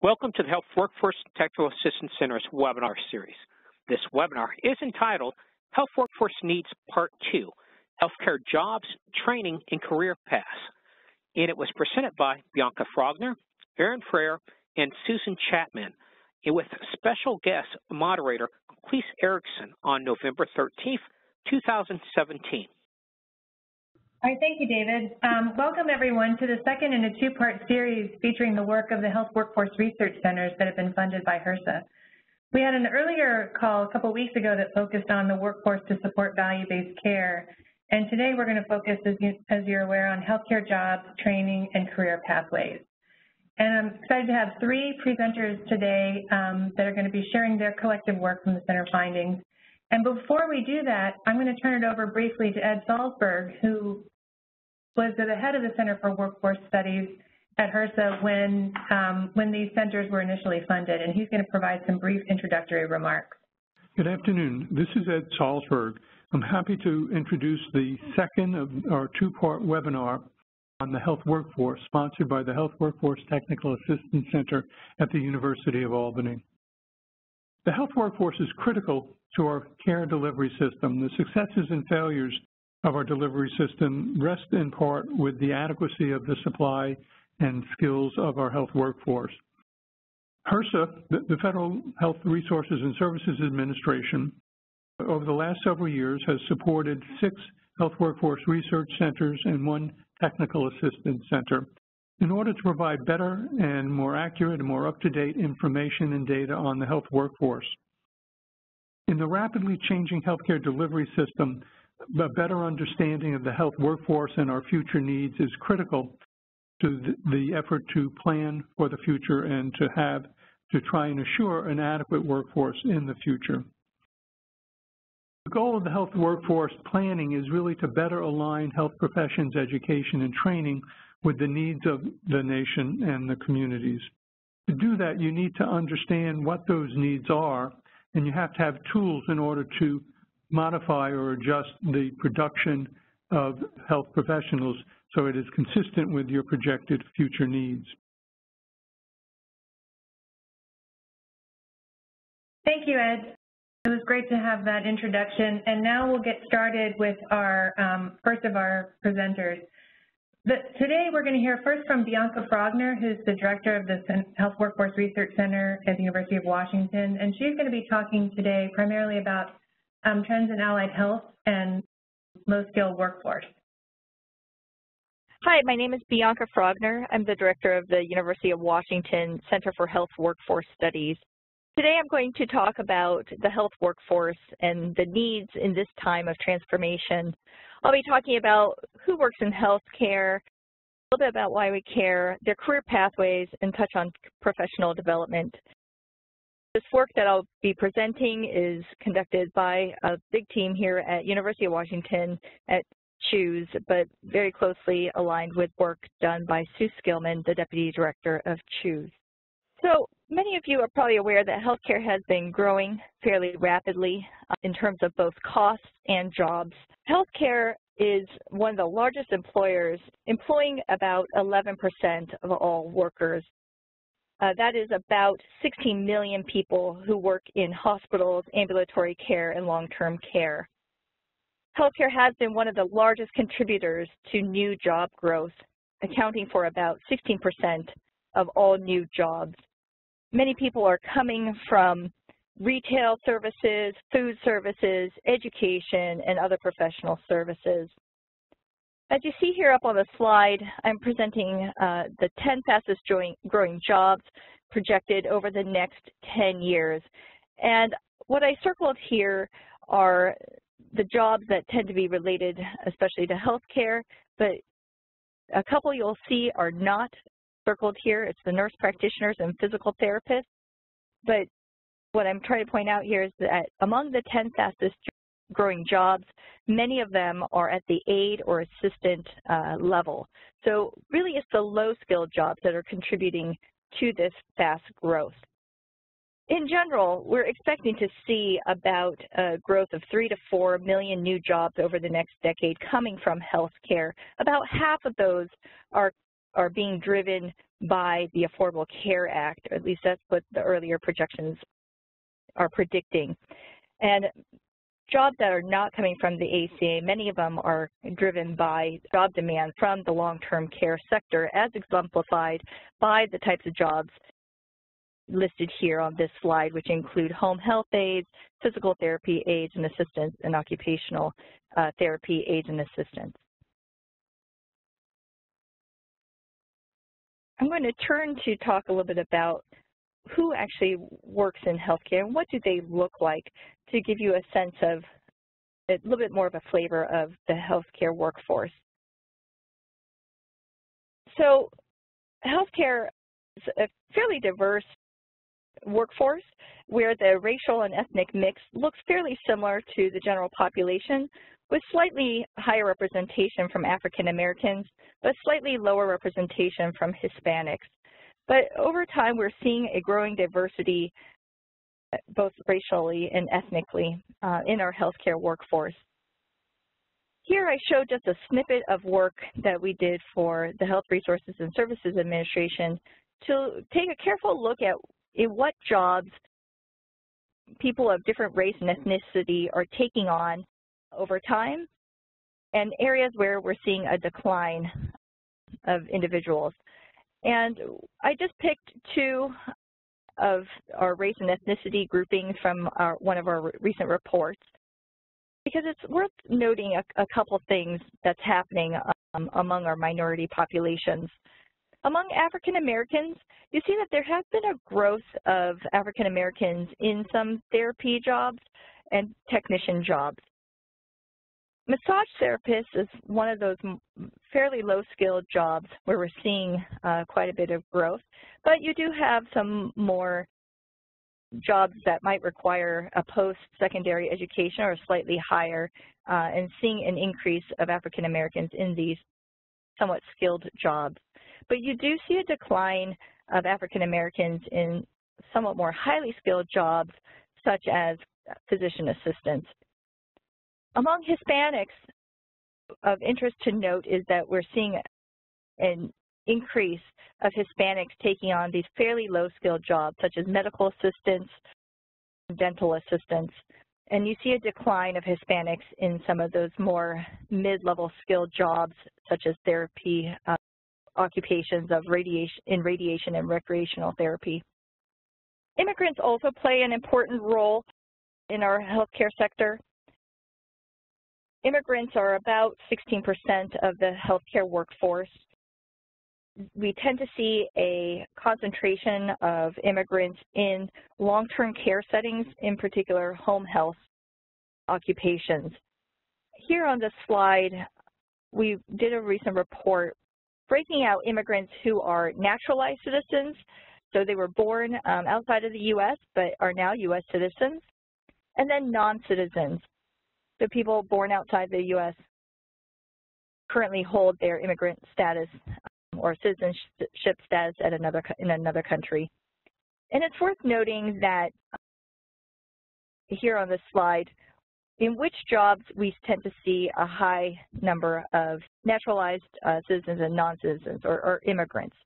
Welcome to the Health Workforce Technical Assistance Center's webinar series. This webinar is entitled Health Workforce Needs Part 2, Healthcare Jobs, Training, and Career Paths. And it was presented by Bianca Frogner, Erin Fraher, and Susan Chapman, and with special guest moderator Clese Erikson on November 13th, 2017. All right, thank you, David. Um, welcome, everyone, to the second in a two-part series featuring the work of the Health Workforce Research Centers that have been funded by HRSA. We had an earlier call a couple weeks ago that focused on the workforce to support value-based care, and today we're going to focus, as, you, as you're aware, on healthcare jobs, training, and career pathways. And I'm excited to have three presenters today um, that are going to be sharing their collective work from the center findings. And before we do that, I'm going to turn it over briefly to Ed Salsberg, who was the head of the Center for Workforce Studies at HRSA when, um, when these centers were initially funded, and he's going to provide some brief introductory remarks. Good afternoon. This is Ed Salsberg. I'm happy to introduce the second of our two-part webinar on the health workforce, sponsored by the Health Workforce Technical Assistance Center at the University of Albany. The health workforce is critical to our care delivery system. The successes and failures of our delivery system rest in part with the adequacy of the supply and skills of our health workforce. HRSA, the Federal Health Resources and Services Administration, over the last several years has supported six health workforce research centers and one technical assistance center in order to provide better and more accurate and more up-to-date information and data on the health workforce. In the rapidly changing healthcare delivery system, a better understanding of the health workforce and our future needs is critical to the effort to plan for the future and to have to try and assure an adequate workforce in the future. The goal of the health workforce planning is really to better align health professions education and training with the needs of the nation and the communities. To do that, you need to understand what those needs are, and you have to have tools in order to modify or adjust the production of health professionals so it is consistent with your projected future needs. Thank you, Ed. It was great to have that introduction. And now we'll get started with our um, first of our presenters. But today we're going to hear first from Bianca Frogner, who's the director of the Health Workforce Research Center at the University of Washington. And she's going to be talking today primarily about um, trends in allied health and low-skilled workforce. Hi, my name is Bianca Frogner. I'm the director of the University of Washington Center for Health Workforce Studies. Today I'm going to talk about the health workforce and the needs in this time of transformation. I'll be talking about who works in healthcare, a little bit about why we care, their career pathways, and touch on professional development. This work that I'll be presenting is conducted by a big team here at University of Washington at CHUSE, but very closely aligned with work done by Sue Skillman, the Deputy Director of CHUSE. So many of you are probably aware that healthcare has been growing fairly rapidly uh, in terms of both costs and jobs. Healthcare is one of the largest employers, employing about 11% of all workers uh, that is about 16 million people who work in hospitals, ambulatory care, and long-term care. Healthcare has been one of the largest contributors to new job growth, accounting for about 16% of all new jobs. Many people are coming from retail services, food services, education, and other professional services. As you see here up on the slide, I'm presenting uh, the 10 fastest growing jobs projected over the next 10 years. And what I circled here are the jobs that tend to be related especially to healthcare, but a couple you'll see are not circled here. It's the nurse practitioners and physical therapists. But what I'm trying to point out here is that among the 10 fastest growing jobs. Many of them are at the aide or assistant uh, level. So really it's the low-skilled jobs that are contributing to this fast growth. In general, we're expecting to see about a growth of 3 to 4 million new jobs over the next decade coming from healthcare. About half of those are are being driven by the Affordable Care Act, or at least that's what the earlier projections are predicting. And jobs that are not coming from the ACA, many of them are driven by job demand from the long-term care sector as exemplified by the types of jobs listed here on this slide, which include home health aides, physical therapy aides and assistants, and occupational uh, therapy aides and assistants. I'm going to turn to talk a little bit about who actually works in healthcare and what do they look like to give you a sense of a little bit more of a flavor of the healthcare workforce. So healthcare is a fairly diverse workforce where the racial and ethnic mix looks fairly similar to the general population with slightly higher representation from African Americans, but slightly lower representation from Hispanics. But over time, we're seeing a growing diversity both racially and ethnically uh, in our healthcare workforce. Here I show just a snippet of work that we did for the Health Resources and Services Administration to take a careful look at in what jobs people of different race and ethnicity are taking on over time and areas where we're seeing a decline of individuals. And I just picked two of our race and ethnicity groupings from our, one of our recent reports because it's worth noting a, a couple things that's happening um, among our minority populations. Among African Americans, you see that there has been a growth of African Americans in some therapy jobs and technician jobs. Massage therapist is one of those fairly low-skilled jobs where we're seeing uh, quite a bit of growth, but you do have some more jobs that might require a post-secondary education or slightly higher, uh, and seeing an increase of African Americans in these somewhat skilled jobs. But you do see a decline of African Americans in somewhat more highly skilled jobs, such as physician assistants. Among Hispanics, of interest to note is that we're seeing an increase of Hispanics taking on these fairly low-skilled jobs, such as medical assistants, dental assistants, and you see a decline of Hispanics in some of those more mid-level skilled jobs, such as therapy uh, occupations of radiation in radiation and recreational therapy. Immigrants also play an important role in our healthcare sector. Immigrants are about 16% of the healthcare workforce. We tend to see a concentration of immigrants in long-term care settings, in particular home health occupations. Here on this slide, we did a recent report breaking out immigrants who are naturalized citizens, so they were born um, outside of the U.S. but are now U.S. citizens, and then non-citizens, so people born outside the U.S. currently hold their immigrant status um, or citizenship status at another in another country. And it's worth noting that here on this slide, in which jobs we tend to see a high number of naturalized uh, citizens and non-citizens or, or immigrants.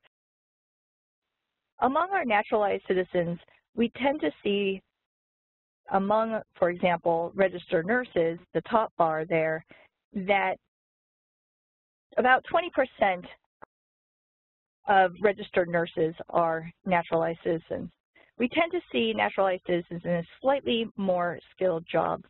Among our naturalized citizens, we tend to see among, for example, registered nurses, the top bar there, that about 20% of registered nurses are naturalized citizens. We tend to see naturalized citizens in slightly more skilled jobs.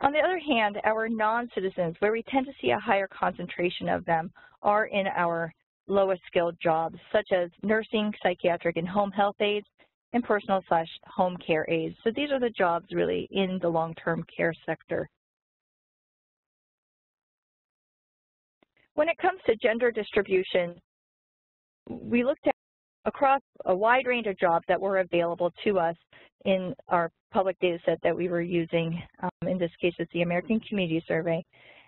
On the other hand, our non-citizens, where we tend to see a higher concentration of them, are in our lowest skilled jobs, such as nursing, psychiatric, and home health aides, and personal slash home care aides. So these are the jobs really in the long-term care sector. When it comes to gender distribution, we looked at across a wide range of jobs that were available to us in our public data set that we were using. Um, in this case, it's the American Community Survey.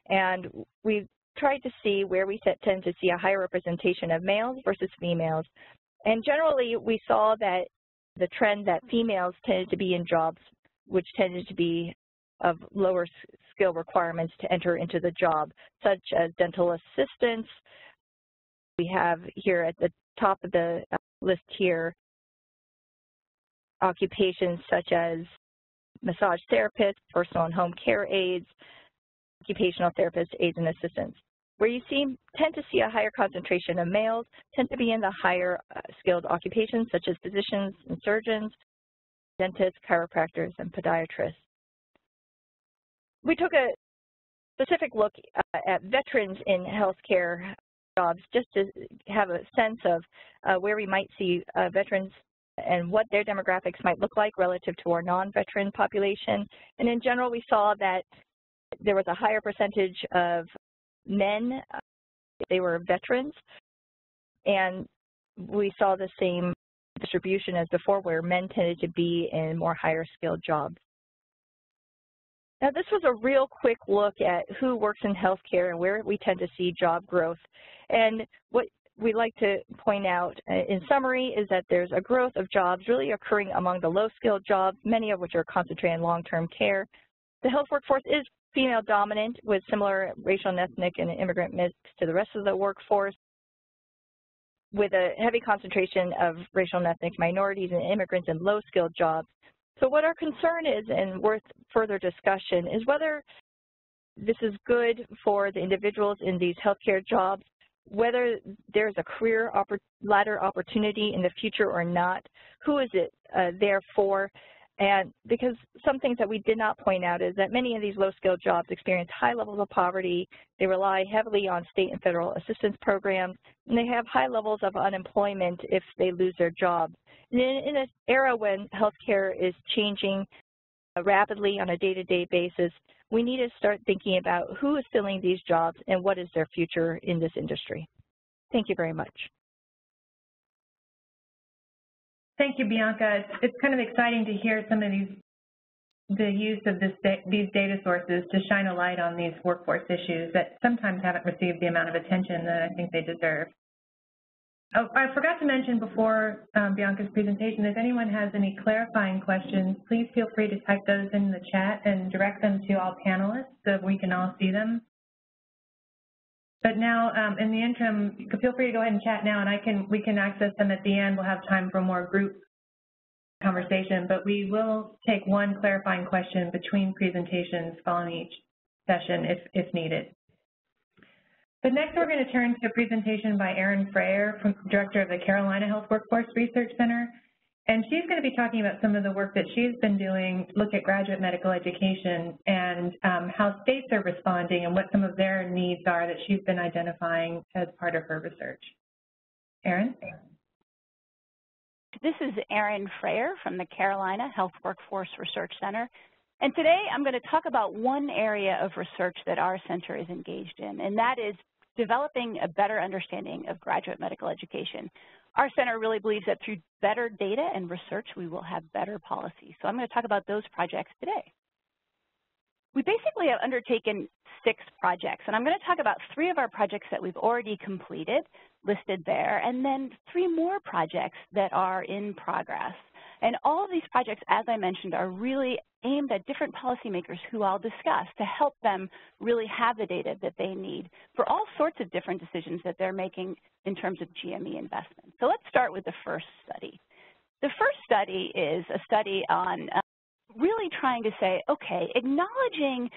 And we tried to see where we tend to see a higher representation of males versus females. And generally, we saw that the trend that females tended to be in jobs which tended to be of lower skill requirements to enter into the job, such as dental assistants, we have here at the top of the uh, list here occupations such as massage therapists, personal and home care aides, occupational therapists, aides, and assistants. Where you see, tend to see a higher concentration of males tend to be in the higher uh, skilled occupations such as physicians and surgeons, dentists, chiropractors, and podiatrists. We took a specific look uh, at veterans in healthcare jobs just to have a sense of uh, where we might see uh, veterans and what their demographics might look like relative to our non-veteran population. And in general, we saw that there was a higher percentage of men, uh, they were veterans, and we saw the same distribution as before where men tended to be in more higher skilled jobs. Now this was a real quick look at who works in healthcare and where we tend to see job growth. And what we like to point out uh, in summary is that there's a growth of jobs really occurring among the low-skilled jobs, many of which are concentrated in long-term care. The health workforce is female dominant with similar racial and ethnic and immigrant mix to the rest of the workforce with a heavy concentration of racial and ethnic minorities and immigrants in low-skilled jobs. So what our concern is, and worth further discussion, is whether this is good for the individuals in these healthcare jobs whether there's a career oppor ladder opportunity in the future or not, who is it uh, there for, and because some things that we did not point out is that many of these low-skilled jobs experience high levels of poverty, they rely heavily on state and federal assistance programs, and they have high levels of unemployment if they lose their job. And in, in an era when healthcare is changing uh, rapidly on a day-to-day -day basis, we need to start thinking about who is filling these jobs and what is their future in this industry. Thank you very much. Thank you, Bianca. It's, it's kind of exciting to hear some of these, the use of this, these data sources to shine a light on these workforce issues that sometimes haven't received the amount of attention that I think they deserve. Oh, I forgot to mention before um, Bianca's presentation, if anyone has any clarifying questions, please feel free to type those in the chat and direct them to all panelists so we can all see them. But now, um, in the interim, feel free to go ahead and chat now, and I can we can access them at the end. We'll have time for more group conversation, but we will take one clarifying question between presentations following each session if, if needed. But next we're going to turn to a presentation by Erin Fraher, from, Director of the Carolina Health Workforce Research Center. And she's going to be talking about some of the work that she's been doing, look at graduate medical education and um, how states are responding and what some of their needs are that she's been identifying as part of her research. Erin? This is Erin Fraher from the Carolina Health Workforce Research Center. And today I'm going to talk about one area of research that our center is engaged in, and that is developing a better understanding of graduate medical education. Our center really believes that through better data and research, we will have better policy. So I'm going to talk about those projects today. We basically have undertaken six projects, and I'm going to talk about three of our projects that we've already completed, listed there, and then three more projects that are in progress. And all of these projects, as I mentioned, are really aimed at different policymakers who I'll discuss to help them really have the data that they need for all sorts of different decisions that they're making in terms of GME investment. So let's start with the first study. The first study is a study on uh, really trying to say, okay, acknowledging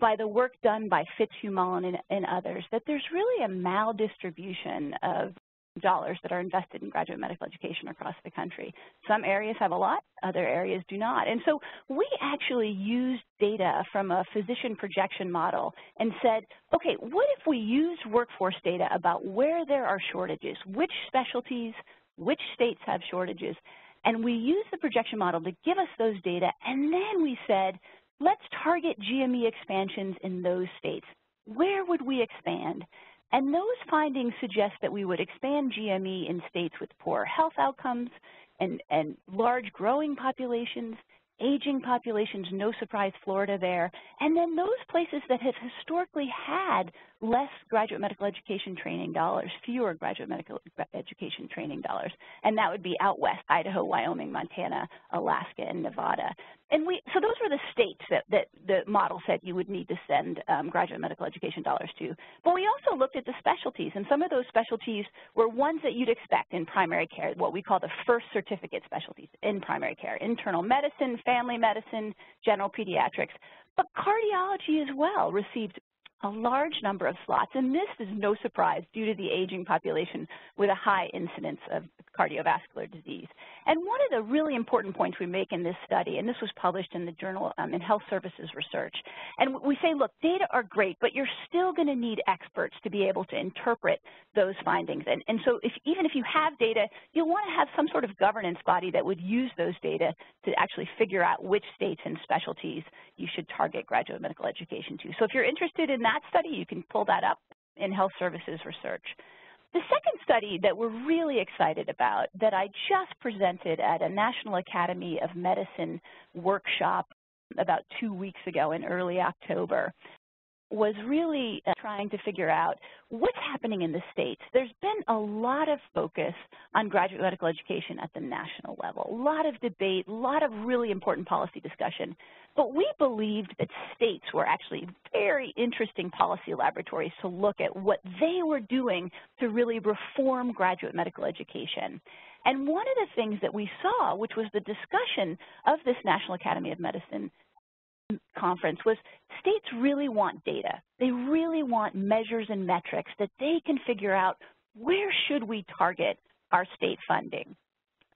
by the work done by Fitzhugh-Mullan and, and others that there's really a maldistribution of dollars that are invested in graduate medical education across the country. Some areas have a lot, other areas do not. And so we actually used data from a physician projection model and said, okay, what if we used workforce data about where there are shortages, which specialties, which states have shortages, and we used the projection model to give us those data, and then we said, let's target GME expansions in those states. Where would we expand? And those findings suggest that we would expand GME in states with poor health outcomes and, and large growing populations, aging populations, no surprise Florida there, and then those places that have historically had less graduate medical education training dollars, fewer graduate medical education training dollars. And that would be out west, Idaho, Wyoming, Montana, Alaska, and Nevada. And we, so those were the states that, that the model said you would need to send um, graduate medical education dollars to. But we also looked at the specialties, and some of those specialties were ones that you'd expect in primary care, what we call the first certificate specialties in primary care, internal medicine, family medicine, general pediatrics. But cardiology as well received a large number of slots, and this is no surprise due to the aging population with a high incidence of cardiovascular disease. And one of the really important points we make in this study, and this was published in the Journal um, in Health Services Research, and we say, look, data are great, but you're still going to need experts to be able to interpret those findings. And, and so if, even if you have data, you'll want to have some sort of governance body that would use those data to actually figure out which states and specialties you should target graduate medical education to. So if you're interested in that that study, you can pull that up in health services research. The second study that we're really excited about that I just presented at a National Academy of Medicine workshop about two weeks ago in early October was really uh, trying to figure out what's happening in the states. There's been a lot of focus on graduate medical education at the national level, a lot of debate, a lot of really important policy discussion. But we believed that states were actually very interesting policy laboratories to look at what they were doing to really reform graduate medical education. And one of the things that we saw, which was the discussion of this National Academy of Medicine conference was states really want data. They really want measures and metrics that they can figure out where should we target our state funding.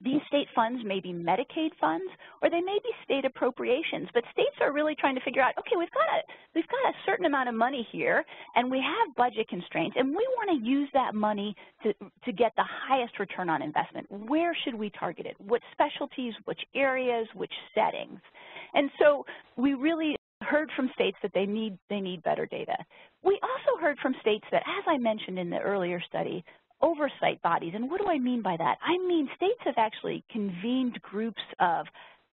These state funds may be Medicaid funds or they may be state appropriations, but states are really trying to figure out, okay, we've got a, we've got a certain amount of money here and we have budget constraints and we want to use that money to, to get the highest return on investment. Where should we target it? What specialties, which areas, which settings? And so we really heard from states that they need, they need better data. We also heard from states that, as I mentioned in the earlier study, oversight bodies. And what do I mean by that? I mean states have actually convened groups of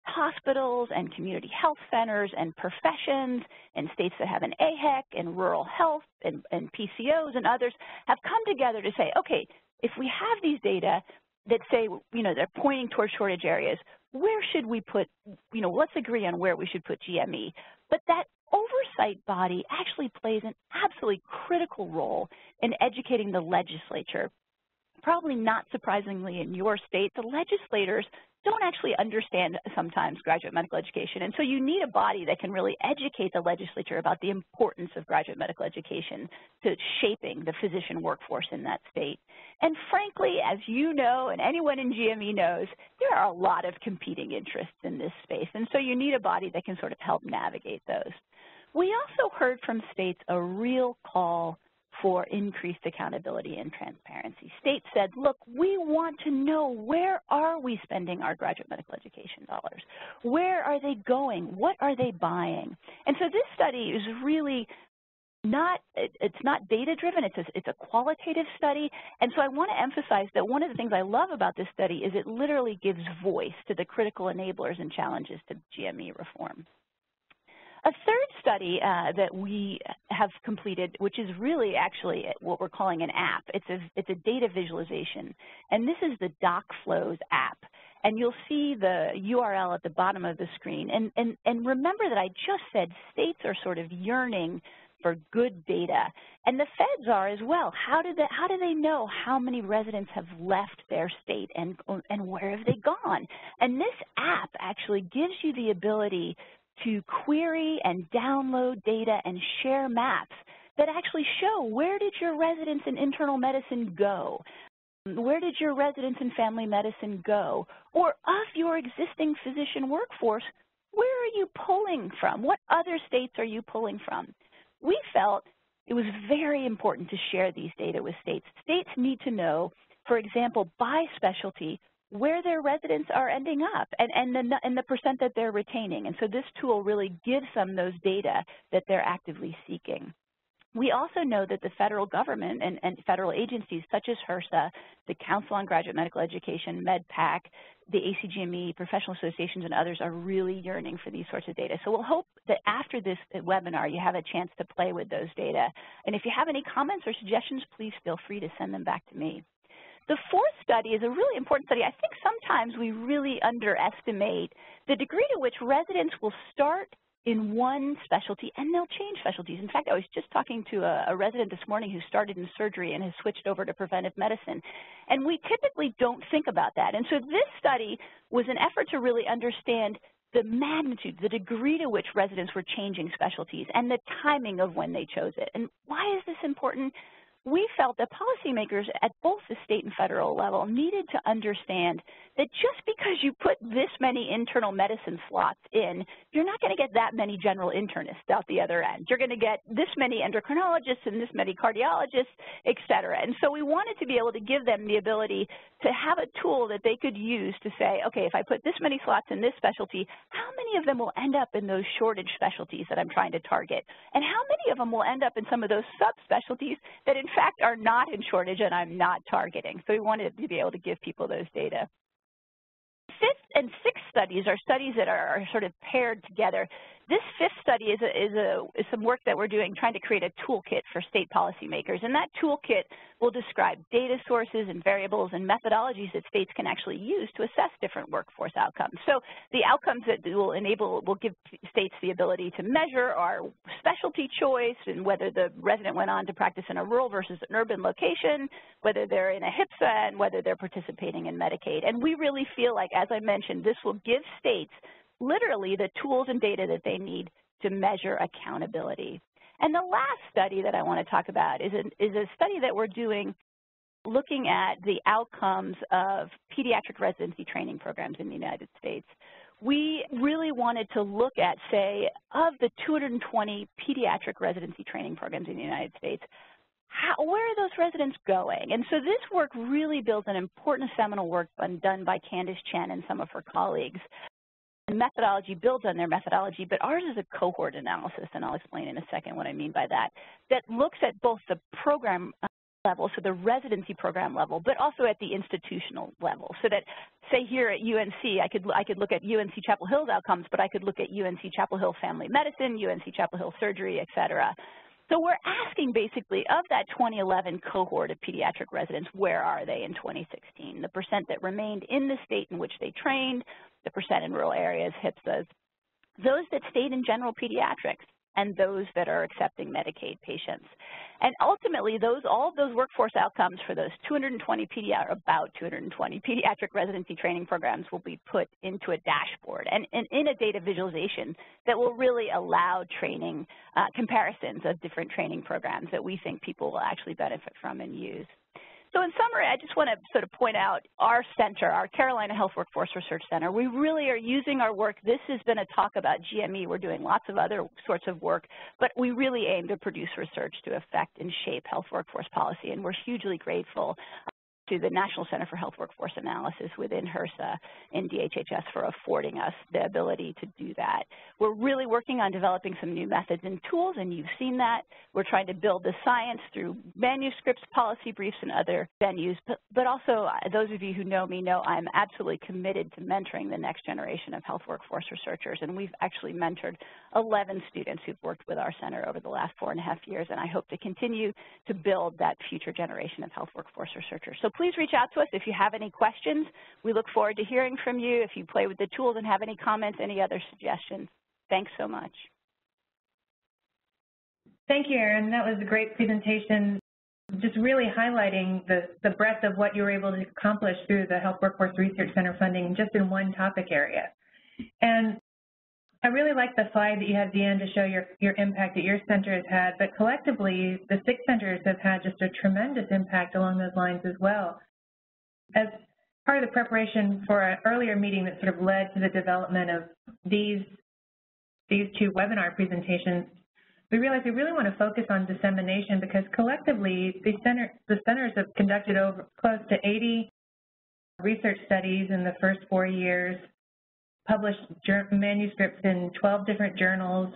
hospitals and community health centers and professions and states that have an AHEC and rural health and, and PCOs and others have come together to say, okay, if we have these data that say, you know, they're pointing towards shortage areas, where should we put, you know, let's agree on where we should put GME. But that oversight body actually plays an absolutely critical role in educating the legislature. Probably not surprisingly in your state, the legislators don't actually understand sometimes graduate medical education. And so you need a body that can really educate the legislature about the importance of graduate medical education to shaping the physician workforce in that state. And frankly, as you know and anyone in GME knows, there are a lot of competing interests in this space. And so you need a body that can sort of help navigate those. We also heard from states a real call for increased accountability and transparency. States said, look, we want to know where are we spending our graduate medical education dollars? Where are they going? What are they buying? And so this study is really not it's not data driven it's a, it's a qualitative study and so I want to emphasize that one of the things I love about this study is it literally gives voice to the critical enablers and challenges to GME reform. A third study uh, that we have completed, which is really actually what we're calling an app, it's a, it's a data visualization, and this is the DocFlows app. And you'll see the URL at the bottom of the screen. And, and, and remember that I just said states are sort of yearning for good data. And the feds are as well. How do they, how do they know how many residents have left their state and, and where have they gone? And this app actually gives you the ability to query and download data and share maps that actually show where did your residents in internal medicine go? Um, where did your residents in family medicine go? Or of your existing physician workforce, where are you pulling from? What other states are you pulling from? We felt it was very important to share these data with states. States need to know, for example, by specialty, where their residents are ending up and, and, the, and the percent that they're retaining. And so this tool really gives them those data that they're actively seeking. We also know that the federal government and, and, federal agencies such as HRSA, the Council on Graduate Medical Education, MedPAC, the ACGME, professional associations, and others are really yearning for these sorts of data. So we'll hope that after this webinar, you have a chance to play with those data. And if you have any comments or suggestions, please feel free to send them back to me. The fourth study is a really important study. I think sometimes we really underestimate the degree to which residents will start in one specialty and they'll change specialties. In fact, I was just talking to a, a, resident this morning who started in surgery and has switched over to preventive medicine. And we typically don't think about that. And so this study was an effort to really understand the magnitude, the degree to which residents were changing specialties and the timing of when they chose it. And why is this important? We felt that policymakers at both the state and federal level needed to understand that just because you put this many internal medicine slots in, you're not going to get that many general internists out the other end. You're going to get this many endocrinologists and this many cardiologists, et cetera. And so we wanted to be able to give them the ability to have a tool that they could use to say, okay, if I put this many slots in this specialty, how many of them will end up in those shortage specialties that I'm trying to target? And how many of them will end up in some of those subspecialties that in fact are not in shortage and I'm not targeting. So we wanted to be able to give people those data. Fifth and sixth studies are studies that are, are sort of paired together. This fifth study is, a, is, a, is some work that we're doing trying to create a toolkit for state policymakers. And that toolkit will describe data sources and variables and methodologies that states can actually use to assess different workforce outcomes. So the outcomes that will enable, will give states the ability to measure our specialty choice and whether the resident went on to practice in a rural versus an urban location, whether they're in a HPSA, and whether they're participating in Medicaid. And we really feel like, as I mentioned, this will give states literally the tools and data that they need to measure accountability. And the last study that I want to talk about is, an, is a study that we're doing looking at the outcomes of pediatric residency training programs in the United States. We really wanted to look at, say, of the 220 pediatric residency training programs in the United States, how, where are those residents going? And so this work really builds an important seminal work done by Candice Chen and some of her colleagues methodology builds on their methodology, but ours is a cohort analysis, and I'll explain in a second what I mean by that, that looks at both the program uh, level, so the residency program level, but also at the institutional level. So that, say here at UNC, I could, I could look at UNC Chapel Hill's outcomes, but I could look at UNC Chapel Hill Family Medicine, UNC Chapel Hill Surgery, et cetera. So we're asking basically of that 2011 cohort of pediatric residents, where are they in 2016? The percent that remained in the state in which they trained, the percent in rural areas, HPSAs, those that stayed in general pediatrics, and those that are accepting Medicaid patients. And ultimately, those all of those workforce outcomes for those 220 pediatric, about 220 pediatric residency training programs will be put into a dashboard and, and in a data visualization that will really allow training uh, comparisons of different training programs that we think people will actually benefit from and use. So in summary, I just want to sort of point out our center, our Carolina Health Workforce Research Center. We really are using our work. This has been a talk about GME. We're doing lots of other sorts of work, but we really aim to produce research to affect and shape health workforce policy, and we're hugely grateful to the National Center for Health Workforce Analysis within HRSA and DHHS for affording us the ability to do that. We're really working on developing some new methods and tools, and you've seen that. We're trying to build the science through manuscripts, policy briefs, and other venues. But, but also, uh, those of you who know me know I'm absolutely committed to mentoring the next generation of health workforce researchers, and we've actually mentored 11 students who've worked with our center over the last four and a half years, and I hope to continue to build that future generation of health workforce researchers. So please reach out to us if you have any questions. We look forward to hearing from you. If you play with the tools and have any comments, any other suggestions. Thanks so much. Thank you, Erin. That was a great presentation, just really highlighting the, the breadth of what you were able to accomplish through the Health Workforce Research Center funding just in one topic area. And I really like the slide that you had at the end to show your, your impact that your center has had, but collectively, the six centers have had just a tremendous impact along those lines as well. As part of the preparation for an earlier meeting that sort of led to the development of these, these two webinar presentations, we realized we really want to focus on dissemination because collectively, the, center, the centers have conducted over close to 80 research studies in the first four years, published manuscripts in 12 different journals.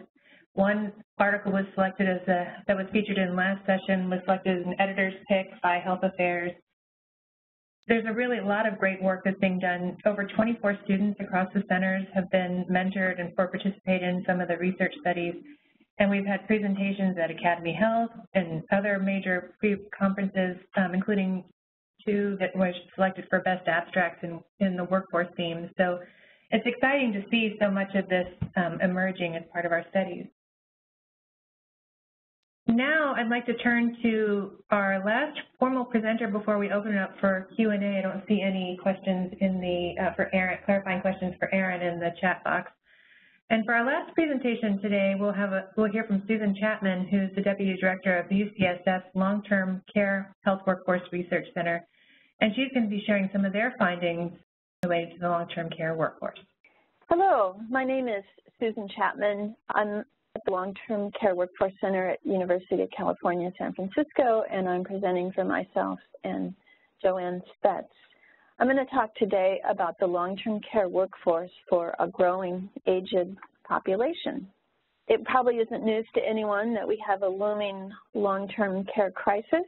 One article was selected as a, that was featured in last session was selected as an editor's pick by Health Affairs. There's a really a lot of great work that's being done. Over 24 students across the centers have been mentored and participated in some of the research studies. And we've had presentations at Academy Health and other major conferences, um, including two that were selected for best abstracts in, in the workforce theme. So it's exciting to see so much of this um, emerging as part of our studies. Now I'd like to turn to our last formal presenter before we open it up for Q&A. I don't see any questions in the, uh, for Erin, clarifying questions for Erin in the chat box. And for our last presentation today, we'll have a, we'll hear from Susan Chapman, who's the Deputy Director of the UCSF Long-Term Care Health Workforce Research Center. And she's going to be sharing some of their findings to the long-term care workforce. Hello, my name is Susan Chapman. I'm at the Long-Term Care Workforce Center at University of California, San Francisco, and I'm presenting for myself and Joanne Spetz. I'm going to talk today about the long-term care workforce for a growing aged population. It probably isn't news to anyone that we have a looming long-term care crisis.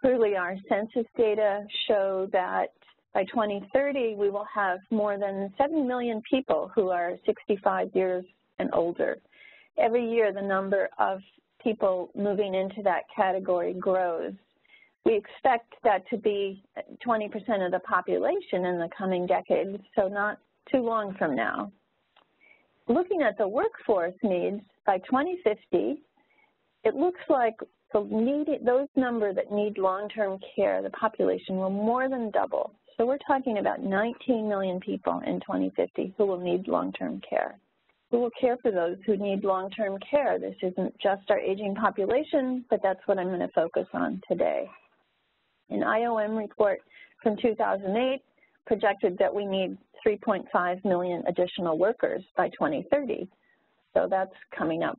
Clearly, our census data show that by 2030, we will have more than 7 million people who are 65 years and older every year the number of people moving into that category grows. We expect that to be 20% of the population in the coming decades, so not too long from now. Looking at the workforce needs, by 2050, it looks like the need, those number that need long-term care, the population will more than double. So we're talking about 19 million people in 2050 who will need long-term care who will care for those who need long-term care. This isn't just our aging population, but that's what I'm going to focus on today. An IOM report from 2008 projected that we need 3.5 million additional workers by 2030. So that's coming up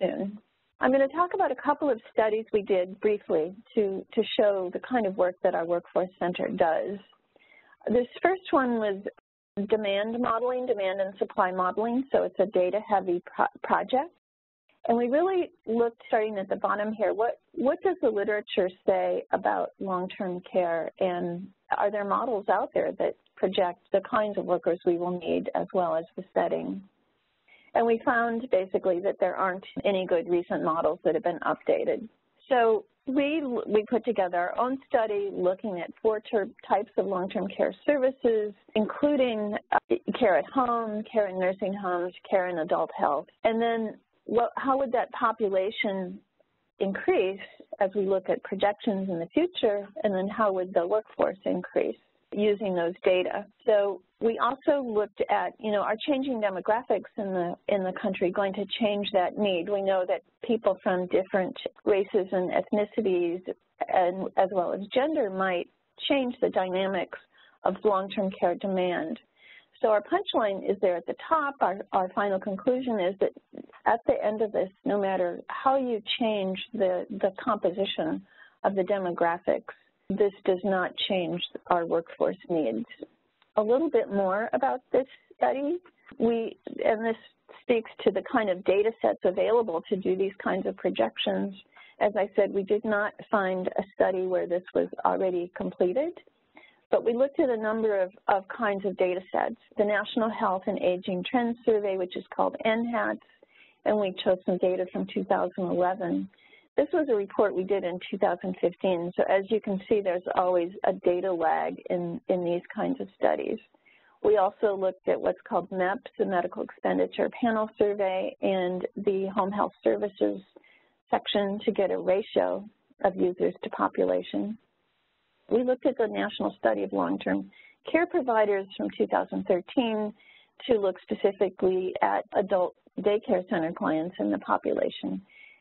soon. I'm going to talk about a couple of studies we did briefly to, to show the kind of work that our Workforce Center does. This first one was demand modeling, demand and supply modeling, so it's a data-heavy pro project. And we really looked, starting at the bottom here, what, what does the literature say about long-term care, and are there models out there that project the kinds of workers we will need as well as the setting? And we found basically that there aren't any good recent models that have been updated. So we, we put together our own study looking at four types of long-term care services, including uh, care at home, care in nursing homes, care in adult health. And then what, how would that population increase as we look at projections in the future, and then how would the workforce increase? Using those data. So we also looked at, you know, are changing demographics in the in the country going to change that need? We know that people from different races and ethnicities, and as well as gender, might change the dynamics of long-term care demand. So our punchline is there at the top. Our, our final conclusion is that at the end of this, no matter how you change the, the composition of the demographics, this does not change our workforce needs. A little bit more about this study. We, and this speaks to the kind of data sets available to do these kinds of projections. As I said, we did not find a study where this was already completed, but we looked at a number of, of kinds of data sets. The National Health and Aging Trends Survey, which is called NHATS, and we chose some data from 2011. This was a report we did in 2015, so as you can see, there's always a data lag in, in these kinds of studies. We also looked at what's called MEPS, the Medical Expenditure Panel Survey, and the Home Health Services section to get a ratio of users to population. We looked at the National Study of Long-Term Care Providers from 2013 to look specifically at adult daycare center clients in the population.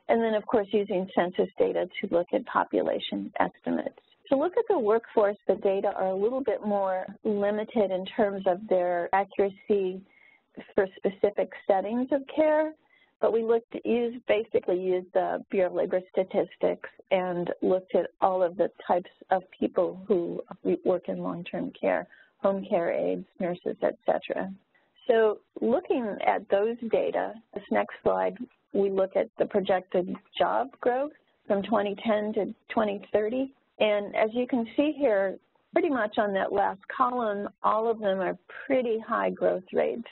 And then, of course, using census data to look at population estimates. To look at the workforce, the data are a little bit more limited in terms of their accuracy for specific settings of care, but we looked use, basically used the Bureau of Labor Statistics and looked at all of the types of people who work in long-term care, home care aides, nurses, et cetera. So looking at those data, this next slide we look at the projected job growth from 2010 to 2030. And as you can see here, pretty much on that last column, all of them are pretty high growth rates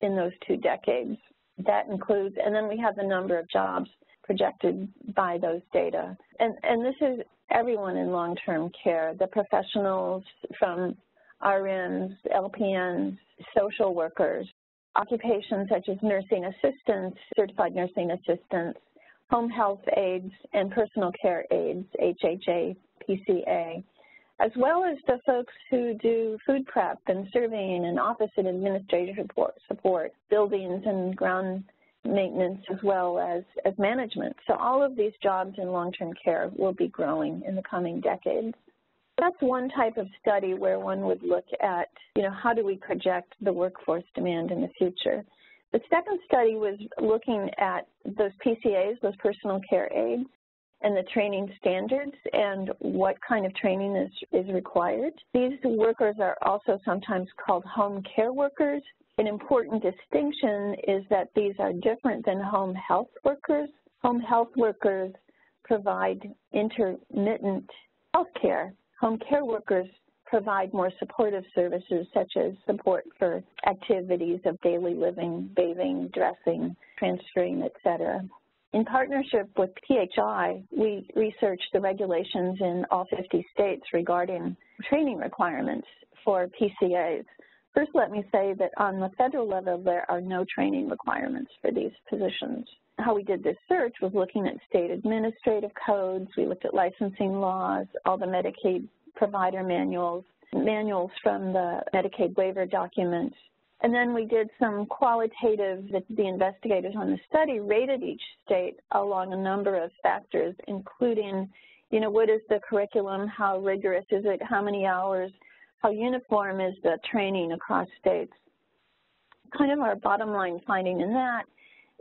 in those two decades. That includes, and then we have the number of jobs projected by those data. And, and this is everyone in long-term care, the professionals from RNs, LPNs, social workers, occupations such as nursing assistants, certified nursing assistants, home health aides, and personal care aides, HHA, PCA, as well as the folks who do food prep and surveying and office and administrative support, support buildings and ground maintenance as well as, as management. So all of these jobs in long-term care will be growing in the coming decades. That's one type of study where one would look at, you know, how do we project the workforce demand in the future. The second study was looking at those PCAs, those personal care aides, and the training standards and what kind of training is, is required. These workers are also sometimes called home care workers. An important distinction is that these are different than home health workers. Home health workers provide intermittent health care. Home care workers provide more supportive services such as support for activities of daily living, bathing, dressing, transferring, et cetera. In partnership with PHI, we researched the regulations in all 50 states regarding training requirements for PCAs. First, let me say that on the federal level, there are no training requirements for these positions. How we did this search was looking at state administrative codes, we looked at licensing laws, all the Medicaid provider manuals, manuals from the Medicaid waiver documents, and then we did some qualitative, the, the investigators on the study rated each state along a number of factors, including, you know, what is the curriculum, how rigorous is it, how many hours, how uniform is the training across states. Kind of our bottom line finding in that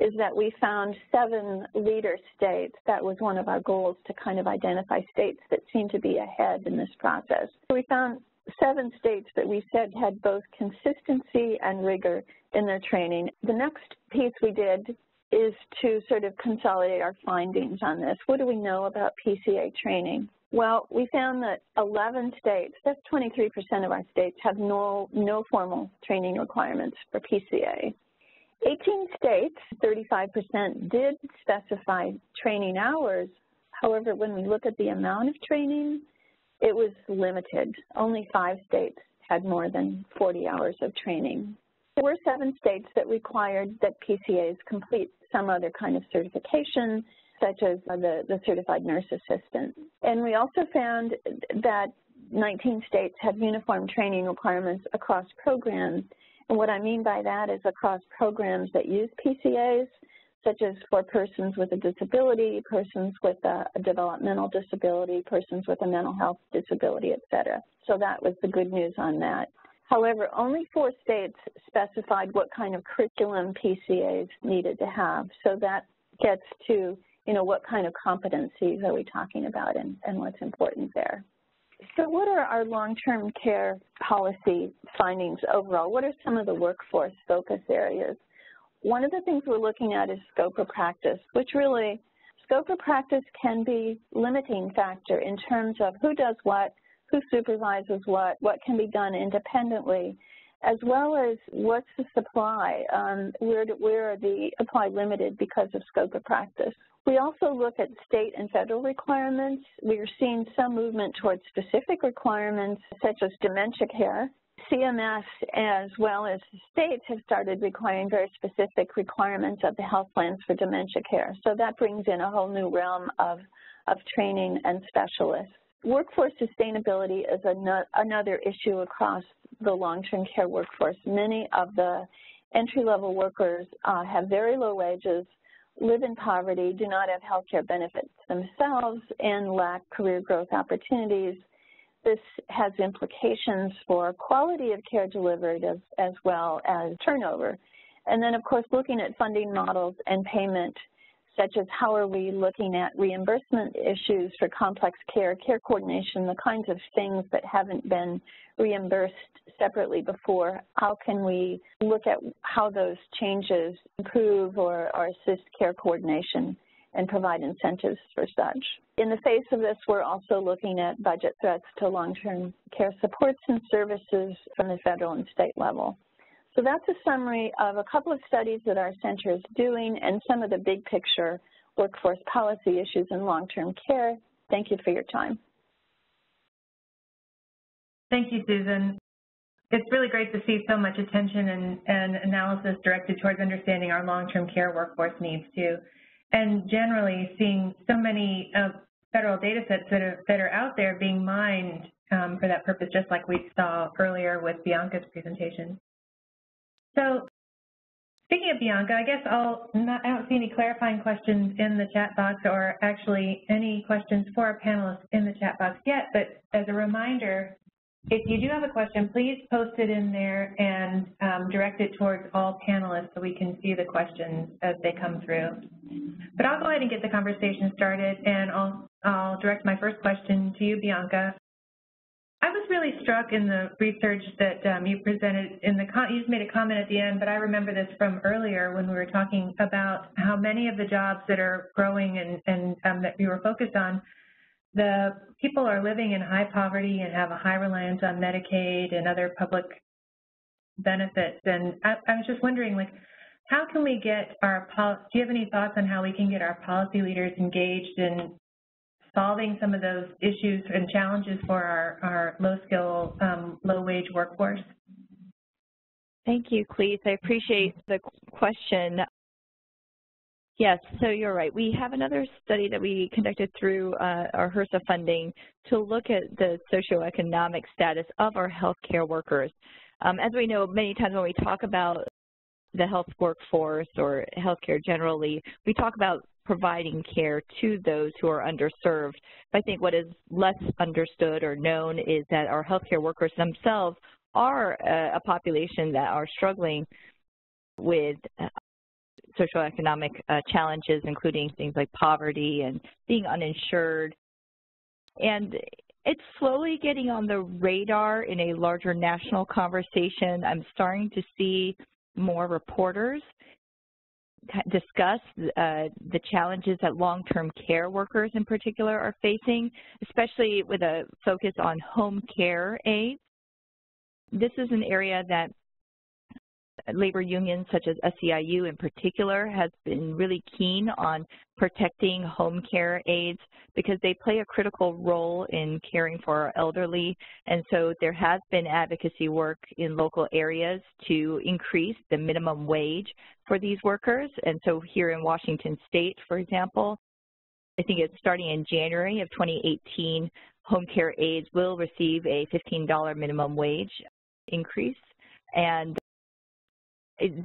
is that we found seven leader states. That was one of our goals to kind of identify states that seem to be ahead in this process. So we found seven states that we said had both consistency and rigor in their training. The next piece we did is to sort of consolidate our findings on this. What do we know about PCA training? Well, we found that 11 states, that's 23% of our states, have no, no formal training requirements for PCA. 18 states, 35%, did specify training hours. However, when we look at the amount of training, it was limited. Only five states had more than 40 hours of training. There were seven states that required that PCAs complete some other kind of certification, such as the, the certified nurse assistant. And we also found that 19 states have uniform training requirements across programs. And what I mean by that is across programs that use PCAs, such as for persons with a disability, persons with a, developmental disability, persons with a mental health disability, et cetera. So that was the good news on that. However, only four states specified what kind of curriculum PCAs needed to have. So that gets to, you know, what kind of competencies are we talking about and, and what's important there. So what are our long-term care policy findings overall? What are some of the workforce focus areas? One of the things we're looking at is scope of practice, which really, scope of practice can be limiting factor in terms of who does what, who supervises what, what can be done independently, as well as what's the supply, um, where, where are the supply limited because of scope of practice. We also look at state and federal requirements. We are seeing some movement towards specific requirements, such as dementia care, CMS as well as the states have started requiring very specific requirements of the health plans for dementia care. So that brings in a whole new realm of, of training and specialists. Workforce sustainability is another issue across the long-term care workforce. Many of the entry-level workers uh, have very low wages, live in poverty, do not have health care benefits themselves, and lack career growth opportunities this has implications for quality of care delivered as, as well as turnover. And then, of course, looking at funding models and payment such as how are we looking at reimbursement issues for complex care, care coordination, the kinds of things that haven't been reimbursed separately before. How can we look at how those changes improve or, or assist care coordination and provide incentives for such. In the face of this, we're also looking at budget threats to long-term care supports and services from the federal and state level. So that's a summary of a couple of studies that our center is doing and some of the big picture workforce policy issues in long-term care. Thank you for your time. Thank you, Susan. It's really great to see so much attention and, and analysis directed towards understanding our long-term care workforce needs too. And generally seeing so many uh, federal data sets that are, that are out there being mined um, for that purpose, just like we saw earlier with Bianca's presentation. So speaking of Bianca, I guess I'll not, I don't see any clarifying questions in the chat box or actually any questions for our panelists in the chat box yet, but as a reminder, if you do have a question, please post it in there and um, direct it towards all panelists so we can see the questions as they come through. But I'll go ahead and get the conversation started, and I'll, I'll direct my first question to you, Bianca. I was really struck in the research that um, you presented in the, you just made a comment at the end, but I remember this from earlier when we were talking about how many of the jobs that are growing and, and um, that we were focused on, the people are living in high poverty and have a high reliance on Medicaid and other public benefits. And I, I was just wondering, like, how can we get our, do you have any thoughts on how we can get our policy leaders engaged in solving some of those issues and challenges for our, our low-skill, um, low-wage workforce? Thank you, Clese. I appreciate the question. Yes, so you're right. We have another study that we conducted through uh, our HRSA funding to look at the socioeconomic status of our healthcare workers. Um, as we know, many times when we talk about the health workforce or healthcare generally, we talk about providing care to those who are underserved. I think what is less understood or known is that our healthcare workers themselves are a, a population that are struggling with uh, socioeconomic uh, challenges, including things like poverty and being uninsured. And it's slowly getting on the radar in a larger national conversation. I'm starting to see more reporters discuss uh, the challenges that long-term care workers in particular are facing, especially with a focus on home care aides. This is an area that labor unions such as SEIU in particular has been really keen on protecting home care aides because they play a critical role in caring for our elderly. And so there has been advocacy work in local areas to increase the minimum wage for these workers. And so here in Washington State, for example, I think it's starting in January of 2018, home care aides will receive a $15 minimum wage increase. And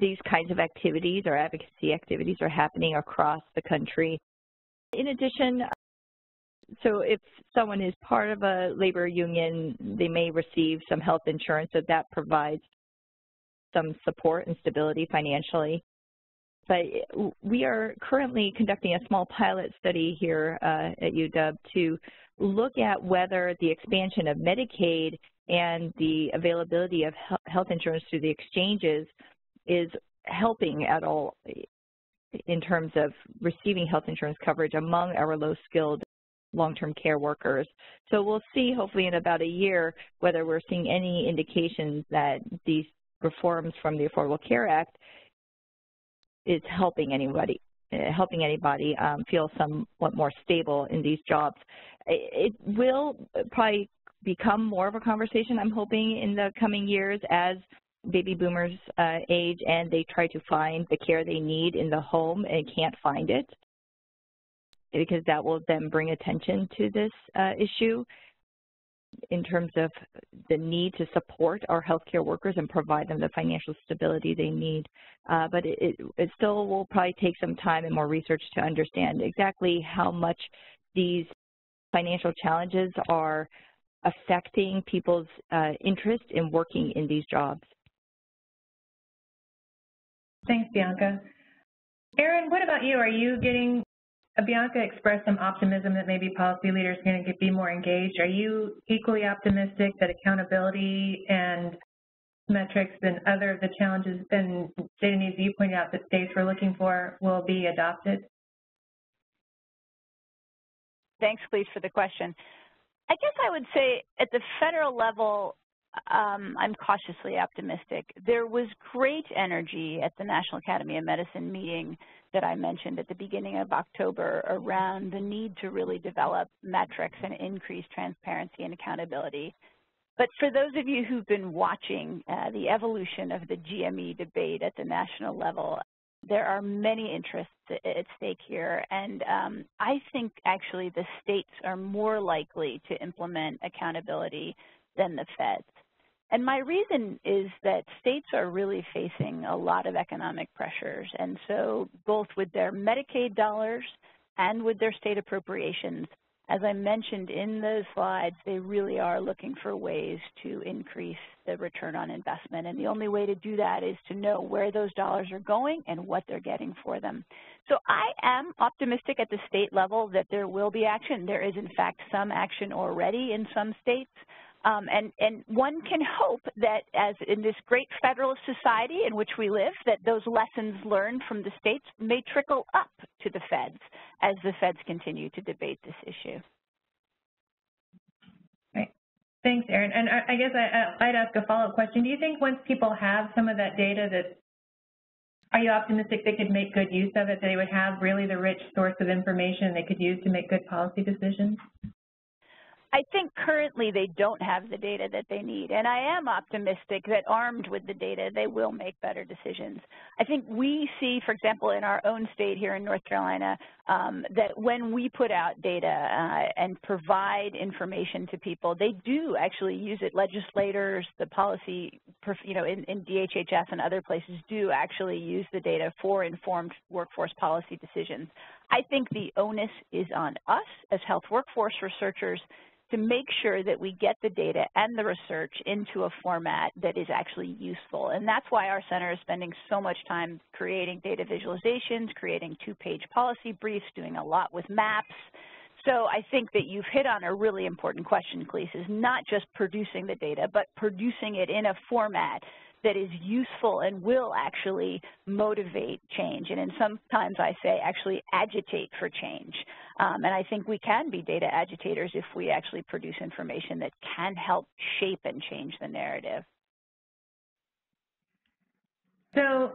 these kinds of activities or advocacy activities are happening across the country. In addition, so if someone is part of a labor union, they may receive some health insurance, so that provides some support and stability financially. But we are currently conducting a small pilot study here uh, at UW to look at whether the expansion of Medicaid and the availability of health insurance through the exchanges is helping at all in terms of receiving health insurance coverage among our low-skilled long-term care workers. So we'll see hopefully in about a year whether we're seeing any indications that these reforms from the Affordable Care Act is helping anybody uh, helping anybody um, feel somewhat more stable in these jobs. It will probably become more of a conversation, I'm hoping, in the coming years as baby boomers uh, age and they try to find the care they need in the home and can't find it because that will then bring attention to this uh, issue in terms of the need to support our healthcare workers and provide them the financial stability they need. Uh, but it, it, still will probably take some time and more research to understand exactly how much these financial challenges are affecting people's uh, interest in working in these jobs. Thanks, Bianca. Erin, what about you? Are you getting, uh, Bianca expressed some optimism that maybe policy leaders are going to be more engaged. Are you equally optimistic that accountability and metrics and other of the challenges and data needs you pointed out that states were looking for will be adopted? Thanks, Clese, for the question. I guess I would say at the federal level, um, I'm cautiously optimistic. There was great energy at the National Academy of Medicine meeting that I mentioned at the beginning of October around the need to really develop metrics and increase transparency and accountability. But for those of you who've been watching uh, the evolution of the GME debate at the national level, there are many interests at stake here, and um, I think actually the states are more likely to implement accountability than the feds. And my reason is that states are really facing a lot of economic pressures, and so both with their Medicaid dollars and with their state appropriations, as I mentioned in those slides, they really are looking for ways to increase the return on investment. And the only way to do that is to know where those dollars are going and what they're getting for them. So I am optimistic at the state level that there will be action. There is, in fact, some action already in some states. Um, and, and one can hope that as in this great federalist society in which we live, that those lessons learned from the states may trickle up to the feds as the feds continue to debate this issue. Right. Thanks, Erin. And I guess I, I'd ask a follow-up question. Do you think once people have some of that data that are you optimistic they could make good use of it, that they would have really the rich source of information they could use to make good policy decisions? I think currently they don't have the data that they need, and I am optimistic that armed with the data, they will make better decisions. I think we see, for example, in our own state here in North Carolina, um, that when we put out data uh, and provide information to people, they do actually use it. Legislators, the policy, you know, in, in DHHS and other places do actually use the data for informed workforce policy decisions. I think the onus is on us as health workforce researchers to make sure that we get the data and the research into a format that is actually useful. And that's why our center is spending so much time creating data visualizations, creating two-page policy briefs, doing a lot with maps. So I think that you've hit on a really important question, Clese, is not just producing the data, but producing it in a format that is useful and will actually motivate change. And sometimes I say actually agitate for change. Um, and I think we can be data agitators if we actually produce information that can help shape and change the narrative. So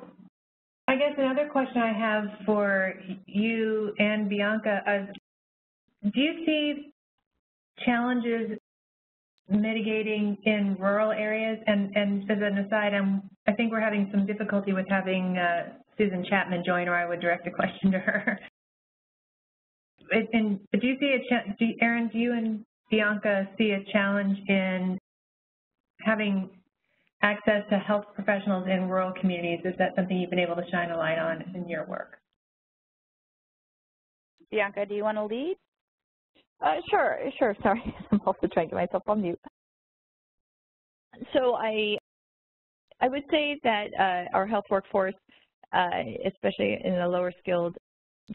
I guess another question I have for you and Bianca is, do you see challenges mitigating in rural areas? And, and as an aside, I'm, I think we're having some difficulty with having uh, Susan Chapman join, or I would direct a question to her. and do you see a, do, Erin, do you and Bianca see a challenge in having access to health professionals in rural communities? Is that something you've been able to shine a light on in your work? Bianca, do you want to lead? Uh, sure, sure. Sorry, I'm also trying to get myself on mute. So I, I would say that uh, our health workforce, uh, especially in the lower skilled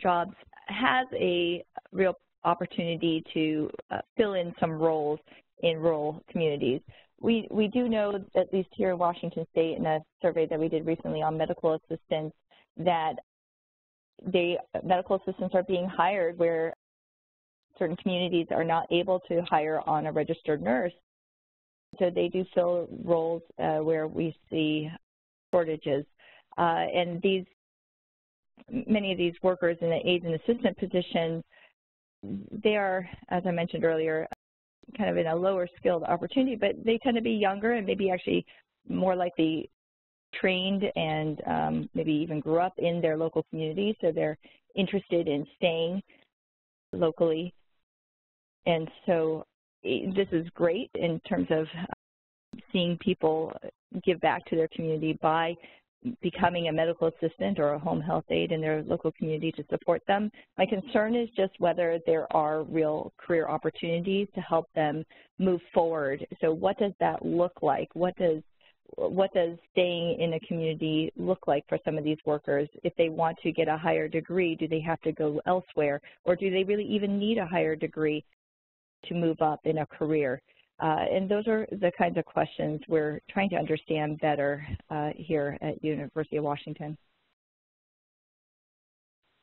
jobs, has a real opportunity to uh, fill in some roles in rural communities. We, we do know, at least here in Washington State, in a survey that we did recently on medical assistants, that they, medical assistants are being hired where certain communities are not able to hire on a registered nurse. So they do fill roles uh, where we see shortages. Uh, and these, many of these workers in the aides and assistant position, they are, as I mentioned earlier, kind of in a lower skilled opportunity, but they tend to be younger and maybe actually more likely trained and um, maybe even grew up in their local community, so they're interested in staying locally and so this is great in terms of uh, seeing people give back to their community by becoming a medical assistant or a home health aide in their local community to support them. My concern is just whether there are real career opportunities to help them move forward. So what does that look like? What does what does staying in a community look like for some of these workers? If they want to get a higher degree, do they have to go elsewhere? Or do they really even need a higher degree to move up in a career? Uh, and those are the kinds of questions we're trying to understand better uh, here at University of Washington.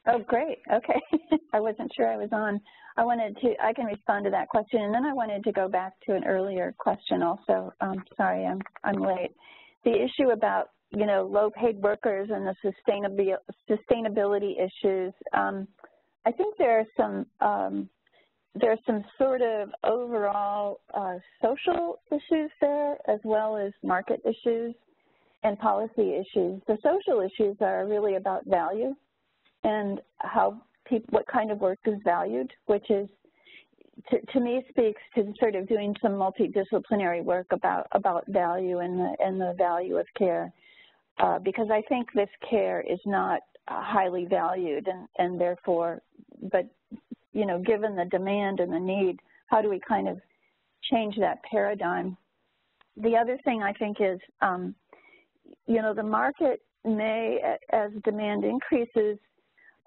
Oh, great. Okay. I wasn't sure I was on. I wanted to, I can respond to that question. And then I wanted to go back to an earlier question also. Um, sorry, I'm, I'm late. The issue about, you know, low paid workers and the sustainability, sustainability issues. Um, I think there are some, um, there's some sort of overall uh, social issues there as well as market issues and policy issues. The social issues are really about value and how people, what kind of work is valued, which is to, to, me speaks to sort of doing some multidisciplinary work about about value and the and the value of care, uh, because I think this care is not highly valued and and therefore, but you know, given the demand and the need, how do we kind of change that paradigm? The other thing I think is, um, you know, the market may, as demand increases,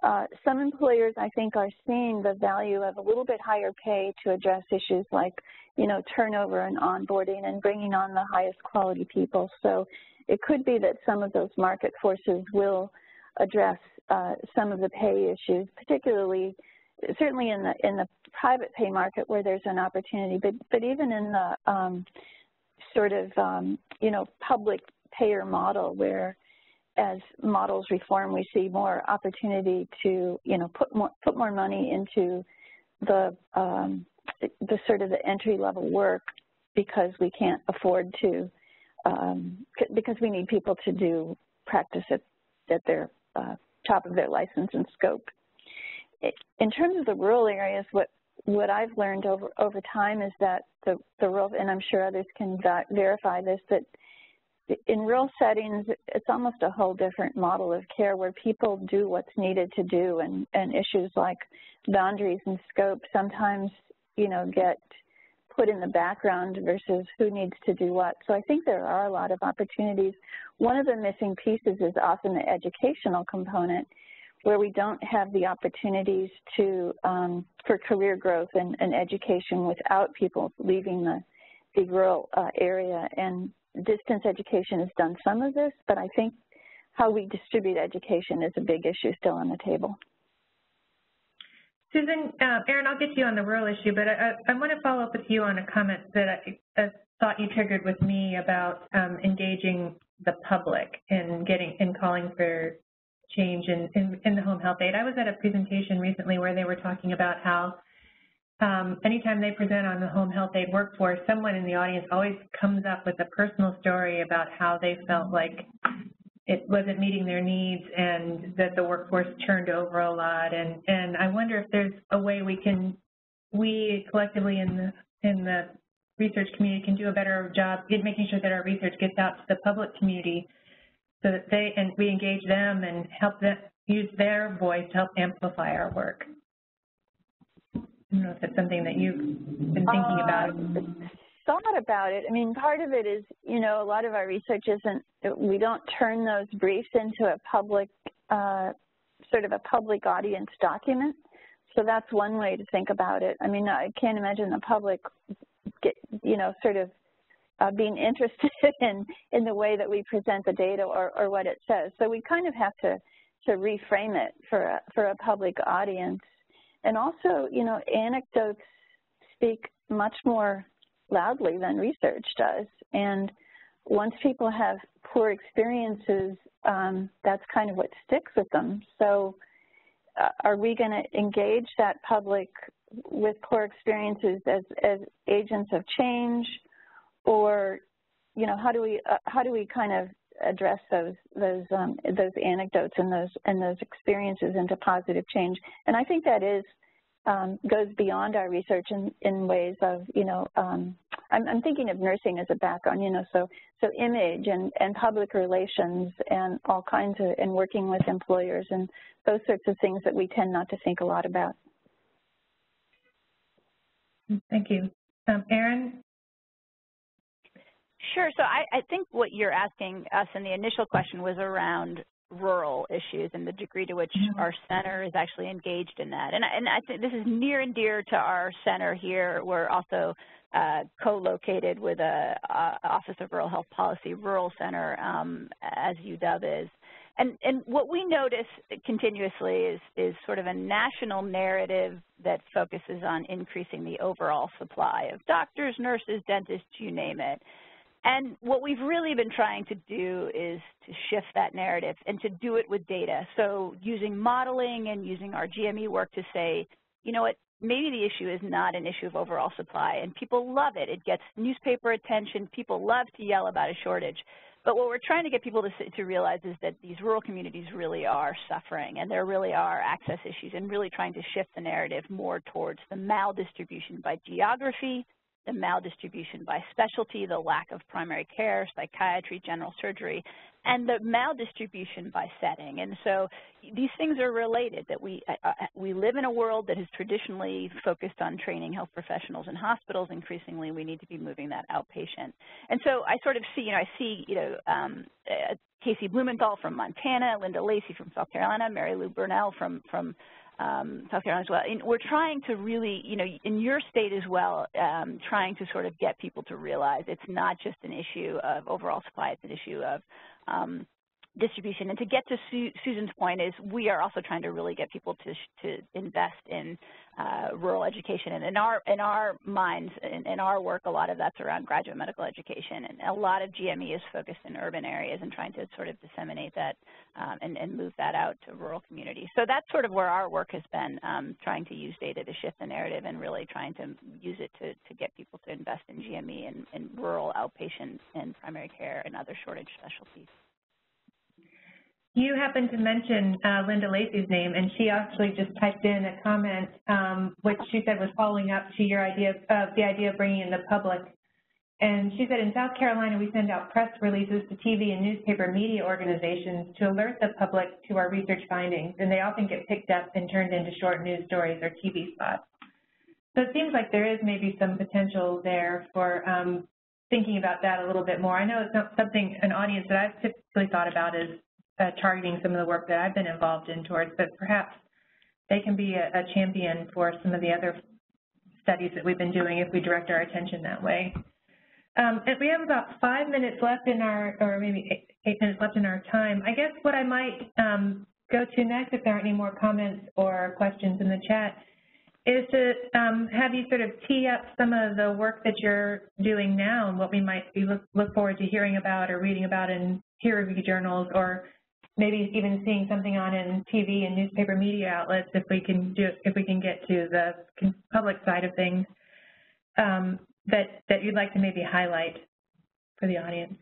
uh, some employers, I think, are seeing the value of a little bit higher pay to address issues like, you know, turnover and onboarding and bringing on the highest quality people. So it could be that some of those market forces will address uh, some of the pay issues, particularly, certainly in the in the private pay market where there's an opportunity, but but even in the um, sort of um, you know public payer model where as models reform, we see more opportunity to, you know, put more put more money into the um, the sort of the entry level work because we can't afford to um, because we need people to do practice at at their uh, top of their license and scope. In terms of the rural areas, what what I've learned over over time is that the the rural, and I'm sure others can verify this, that in rural settings, it's almost a whole different model of care where people do what's needed to do and, and issues like boundaries and scope sometimes, you know, get put in the background versus who needs to do what. So I think there are a lot of opportunities. One of the missing pieces is often the educational component where we don't have the opportunities to, um, for career growth and, and, education without people leaving the, the rural uh, area. And distance education has done some of this, but I think how we distribute education is a big issue still on the table. Susan, uh, Erin, I'll get to you on the rural issue, but I, I, I want to follow up with you on a comment that I, thought you triggered with me about um, engaging the public and getting and calling for change in, in, in the home health aide. I was at a presentation recently where they were talking about how um, anytime they present on the home health aide workforce, someone in the audience always comes up with a personal story about how they felt like it wasn't meeting their needs and that the workforce turned over a lot. And, and I wonder if there's a way we can, we collectively in the, in the research community can do a better job in making sure that our research gets out to the public community so that they, and we engage them and help them use their voice to help amplify our work. I don't know if that's something that you've been thinking about. Um, thought about it. I mean, part of it is, you know, a lot of our research isn't, we don't turn those briefs into a public, uh, sort of a public audience document. So that's one way to think about it. I mean, I can't imagine the public get, you know, sort of uh, being interested in, in the way that we present the data or, or what it says. So we kind of have to, to reframe it for a, for a public audience. And also, you know, anecdotes speak much more loudly than research does. And once people have poor experiences, um, that's kind of what sticks with them. So uh, are we going to engage that public with poor experiences as, as agents of change? Or, you know, how do we, uh, how do we kind of address those those um, those anecdotes and those and those experiences into positive change. And I think that is um, goes beyond our research in, in ways of you know um, I'm, I'm, thinking of nursing as a background you know so so image and and public relations and all kinds of and working with employers and those sorts of things that we tend not to think a lot about. Thank you, um, Erin. Sure. So I, I think what you're asking us in the initial question was around rural issues and the degree to which mm-hmm. our center is actually engaged in that. And, and I think this is near and dear to our center here. We're also uh, co-located with a, a, Office of Rural Health Policy Rural Center, um, as UW is. And, and what we notice continuously is, is sort of a national narrative that focuses on increasing the overall supply of doctors, nurses, dentists, you name it. And what we've really been trying to do is to shift that narrative and to do it with data. So using modeling and using our GME work to say, you know what, maybe the issue is not an issue of overall supply, and people love it. It gets newspaper attention. People love to yell about a shortage. But what we're trying to get people to, to realize is that these rural communities really are suffering, and there really are access issues, and really trying to shift the narrative more towards the maldistribution by geography, the maldistribution by specialty, the lack of primary care, psychiatry, general surgery, and the maldistribution by setting. And so these things are related, that we, uh, uh, we live in a world that has traditionally focused on training health professionals in hospitals. Increasingly, we need to be moving that outpatient. And so I sort of see, you know, I see, you know, um, uh, Casey Blumenthal from Montana, Linda Lacy from South Carolina, Mary Lou Burnell from, from um, South Carolina as well. And we're trying to really, you know, in your state as well, um, trying to sort of get people to realize it's not just an issue of overall supply, it's an issue of um, distribution. And to get to Su Susan's point is we are also trying to really get people to, to invest in uh, rural education. And in our, in our minds, in, in, our work, a lot of that's around graduate medical education. And a lot of GME is focused in urban areas and trying to sort of disseminate that um, and, and, move that out to rural communities. So that's sort of where our work has been, um, trying to use data to shift the narrative and really trying to use it to, to get people to invest in GME and, and rural outpatient and primary care and other shortage specialties. You happened to mention uh, Linda Lacy's name, and she actually just typed in a comment, um, which she said was following up to your idea of the idea of bringing in the public. And she said, in South Carolina, we send out press releases to TV and newspaper media organizations to alert the public to our research findings, and they often get picked up and turned into short news stories or TV spots. So it seems like there is maybe some potential there for um, thinking about that a little bit more. I know it's not something, an audience that I've typically thought about is targeting some of the work that I've been involved in towards, but perhaps they can be a, a champion for some of the other studies that we've been doing if we direct our attention that way. Um, and we have about five minutes left in our, or maybe eight, eight minutes left in our time. I guess what I might um, go to next, if there aren't any more comments or questions in the chat, is to um, have you sort of tee up some of the work that you're doing now and what we might be look, look forward to hearing about or reading about in peer review journals or maybe even seeing something on in TV and newspaper media outlets if we can do if we can get to the public side of things um, that that you'd like to maybe highlight for the audience.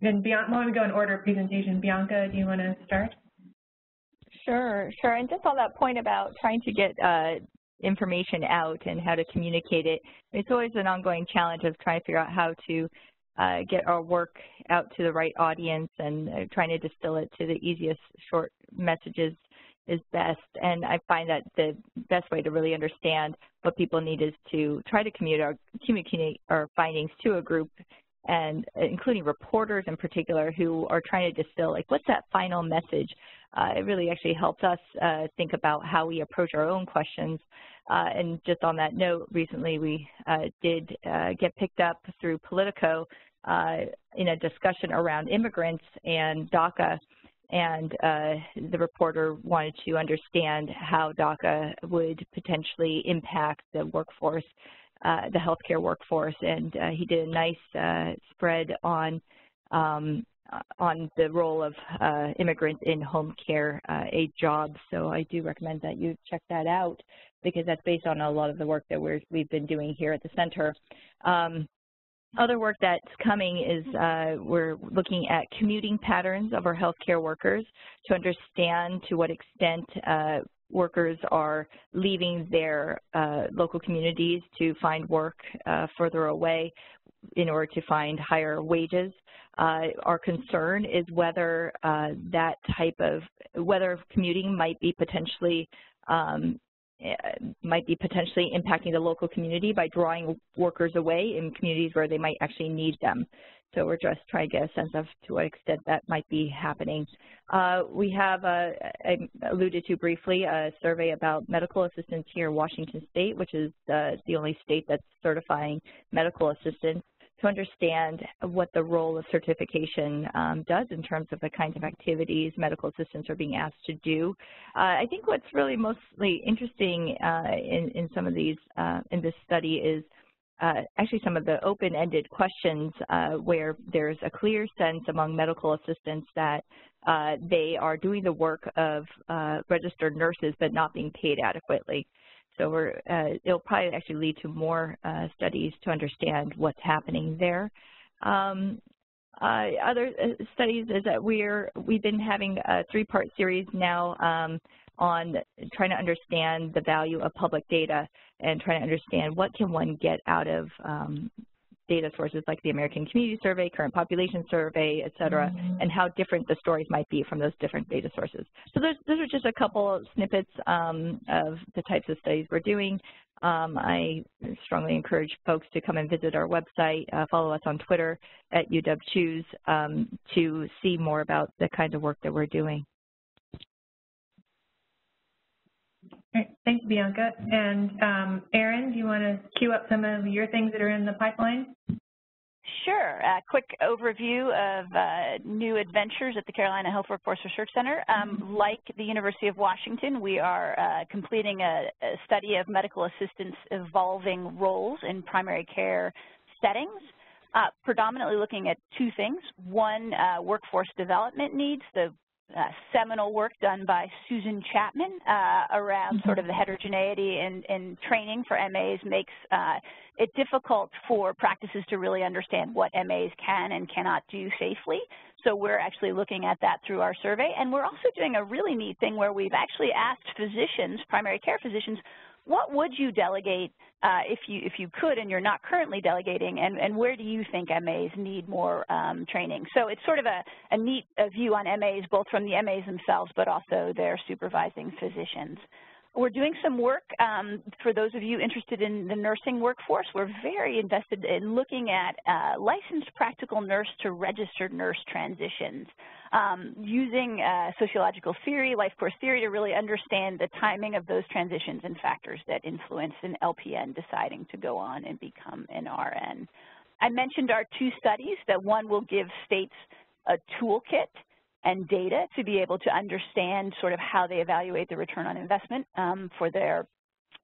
Then beyond, why don't we go in order of presentation? Bianca, do you want to start? Sure, sure. And just on that point about trying to get uh, information out and how to communicate it, it's always an ongoing challenge of trying to figure out how to uh, get our work out to the right audience and uh, trying to distill it to the easiest short messages is best. And I find that the best way to really understand what people need is to try to communicate our, findings to a group and including reporters in particular who are trying to distill, like, what's that final message? Uh, it really actually helps us uh, think about how we approach our own questions. Uh, and just on that note, recently we uh, did uh, get picked up through Politico uh, in a discussion around immigrants and DACA, and uh, the reporter wanted to understand how DACA would potentially impact the workforce, uh, the healthcare workforce, and uh, he did a nice uh, spread on um, on the role of uh, immigrants in home care aide jobs. So I do recommend that you check that out because that's based on a lot of the work that we have been doing here at the center. Um, other work that's coming is uh, we're looking at commuting patterns of our healthcare workers to understand to what extent uh, workers are leaving their uh, local communities to find work uh, further away in order to find higher wages. Uh, our concern is whether uh, that type of, whether commuting might be potentially um, might be potentially impacting the local community by drawing workers away in communities where they might actually need them. So we're just trying to get a sense of to what extent that might be happening. Uh, we have, uh, alluded to briefly, a survey about medical assistants here in Washington State, which is uh, the only state that's certifying medical assistants to understand what the role of certification um, does in terms of the kinds of activities medical assistants are being asked to do. Uh, I think what's really mostly interesting uh, in, in some of these, uh, in this study is uh, actually some of the open-ended questions uh, where there's a clear sense among medical assistants that uh, they are doing the work of registered nurses but not being paid adequately. So we're, uh, it'll probably actually lead to more uh, studies to understand what's happening there. Um, uh, other uh, studies is that we're, we've been having a three-part series now um, on trying to understand the value of public data and trying to understand what can one get out of um, data sources like the American Community Survey, Current Population Survey, et cetera, mm -hmm. and how different the stories might be from those different data sources. So those, those are just a couple of snippets um, of the types of studies we're doing. Um, I strongly encourage folks to come and visit our website, uh, follow us on Twitter at UW um, to see more about the kinds of work that we're doing. Great. Thanks, Bianca. And um, Erin, do you want to queue up some of your things that are in the pipeline? Sure. A quick overview of uh, new adventures at the Carolina Health Workforce Research Center. Um, like the University of Washington, we are uh, completing a, a, study of medical assistants' evolving roles in primary care settings, uh, predominantly looking at two things. One, uh, workforce development needs, the seminal work done by Susan Chapman uh, around mm-hmm. sort of the heterogeneity in, in training for MAs makes uh, it difficult for practices to really understand what MAs can and cannot do safely. So we're actually looking at that through our survey. And we're also doing a really neat thing where we've actually asked physicians, primary care physicians, what would you delegate uh, if you if you could and you're not currently delegating, and, and where do you think MAs need more um, training? So it's sort of a, a neat view on MAs, both from the MAs themselves, but also their supervising physicians. We're doing some work um, for those of you interested in the nursing workforce. We're very invested in looking at uh, licensed practical nurse to registered nurse transitions, um, using uh, sociological theory, life course theory, to really understand the timing of those transitions and factors that influence an LPN deciding to go on and become an RN. I mentioned our two studies, that one will give states a toolkit and data to be able to understand sort of how they evaluate the return on investment um, for their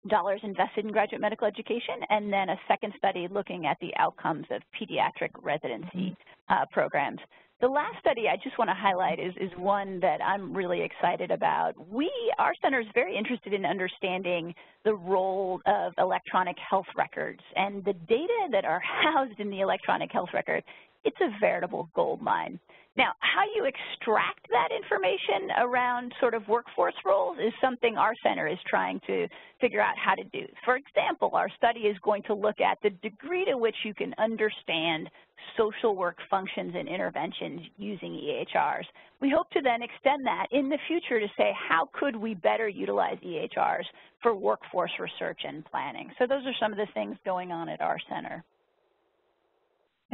dollars invested in graduate medical education, and then a second study looking at the outcomes of pediatric residency uh, programs. The last study I just want to highlight is, is one that I'm really excited about. We, our center is very interested in understanding the role of electronic health records and the data that are housed in the electronic health record. It's a veritable gold mine. Now, how you extract that information around sort of workforce roles is something our center is trying to figure out how to do. For example, our study is going to look at the degree to which you can understand social work functions and interventions using EHRs. We hope to then extend that in the future to say how could we better utilize EHRs for workforce research and planning. So those are some of the things going on at our center.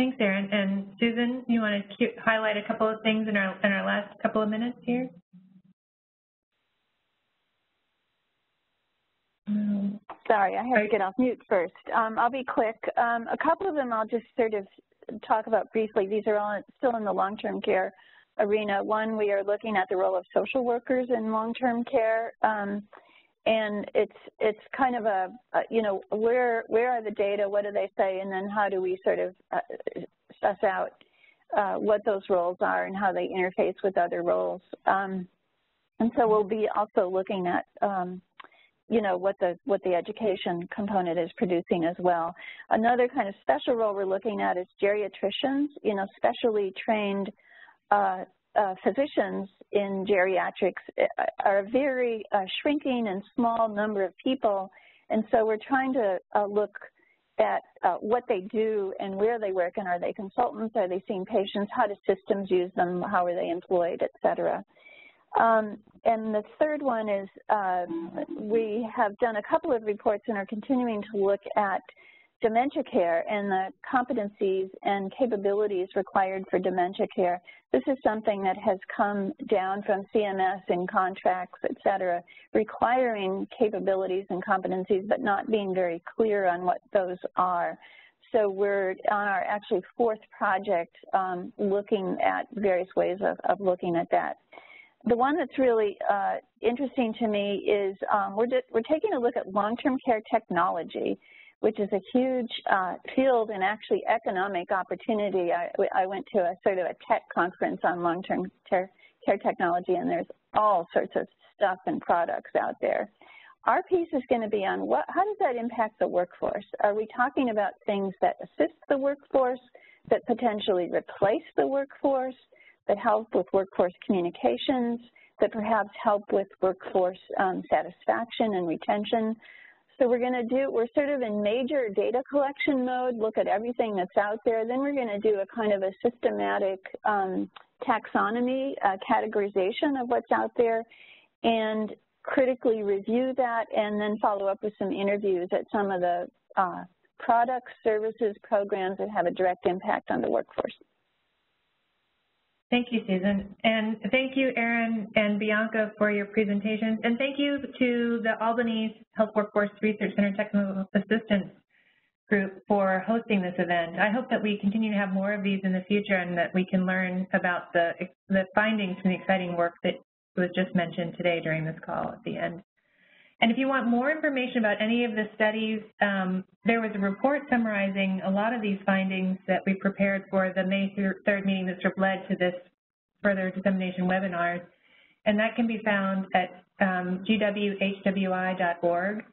Thanks, Erin. And Susan, you want to highlight a couple of things in our, in our last couple of minutes here? Sorry, I have to get off mute first. Um, I'll be quick. Um, a couple of them I'll just sort of talk about briefly. These are all still in the long-term care arena. One, we are looking at the role of social workers in long-term care. And it's it's kind of a, a, you know where where are the data? What do they say? And then how do we sort of uh, suss out uh, what those roles are and how they interface with other roles? Um, and so we'll be also looking at um, you know what the what the education component is producing as well. Another kind of special role we're looking at is geriatricians you know specially trained uh, uh, physicians in geriatrics uh, are a very uh, shrinking and small number of people, and so we're trying to uh, look at uh, what they do and where they work, and are they consultants, are they seeing patients, how do systems use them, how are they employed, et cetera. Um, and the third one is uh, we have done a couple of reports and are continuing to look at dementia care and the competencies and capabilities required for dementia care. This is something that has come down from CMS in contracts, et cetera, requiring capabilities and competencies, but not being very clear on what those are. So we're on our actually fourth project um, looking at various ways of, of looking at that. The one that's really uh, interesting to me is um, we're, we're taking a look at long-term care technology which is a huge uh, field and actually economic opportunity. I, I, went to a sort of a tech conference on long-term care, care technology, and there's all sorts of stuff and products out there. Our piece is going to be on what, how does that impact the workforce? Are we talking about things that assist the workforce, that potentially replace the workforce, that help with workforce communications, that perhaps help with workforce um, satisfaction and retention? So we're going to do, we're sort of in major data collection mode, look at everything that's out there. Then we're going to do a kind of a systematic um, taxonomy, uh, categorization of what's out there, and critically review that, and then follow up with some interviews at some of the uh, products, services, programs that have a direct impact on the workforce. Thank you, Susan. And thank you, Erin and Bianca, for your presentations. And thank you to the Albany Health Workforce Research Center Technical Assistance Group for hosting this event. I hope that we continue to have more of these in the future and that we can learn about the, the findings from the exciting work that was just mentioned today during this call at the end. And if you want more information about any of the studies, um, there was a report summarizing a lot of these findings that we prepared for the May 3rd meeting that sort of led to this further dissemination webinars. And that can be found at um, gwhwi.org.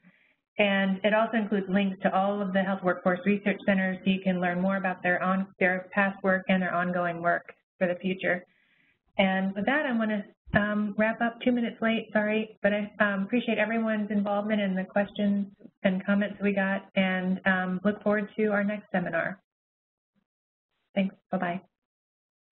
And it also includes links to all of the Health Workforce Research Centers so you can learn more about their, on, their past work and their ongoing work for the future. And with that, I want to um, wrap up two minutes late, sorry, but I um, appreciate everyone's involvement and the questions and comments we got and um, look forward to our next seminar. Thanks, bye-bye.